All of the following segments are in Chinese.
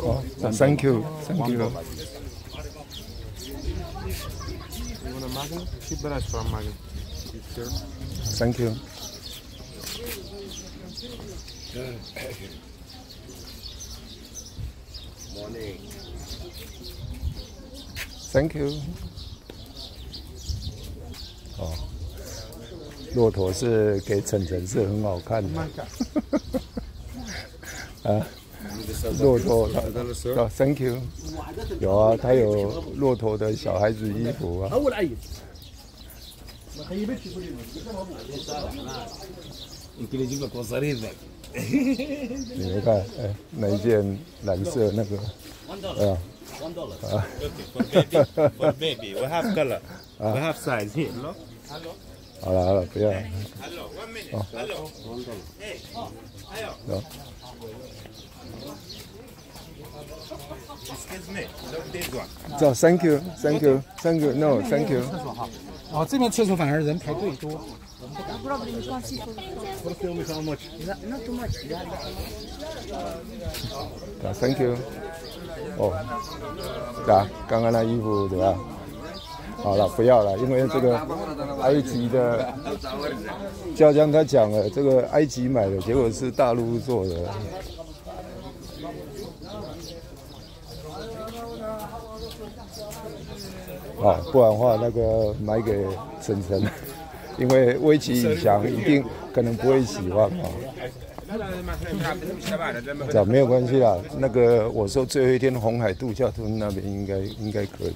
好，Thank you，Thank you。You want a magnet? Keep the rest for a magnet. You sure? Thank you。Thank you。哦，骆驼是给晨晨是很好看的。啊，骆驼，啊 Thank you，有啊，他有骆驼的小孩子衣服啊。你没看，哎，那一件蓝色那个，啊。One 哈 好了好了，不要。Hello, one minute. Hello. Hey. Hello. 有 Excuse me. Look this one. 这 Thank you，Thank you，Thank you，No，Thank you。哦，这边厕所反而人排队多。啊，Thank you。哦，咋？刚刚那衣服对吧？好了，不要了，因为这个埃及的教江他讲了，这个埃及买的结果是大陆做的。啊，不然的话，那个买给晨晨，因为威奇以翔一定可能不会喜欢啊。这没有关系啦。那个我说最后一天红海度假村那边应该应该可以。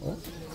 What?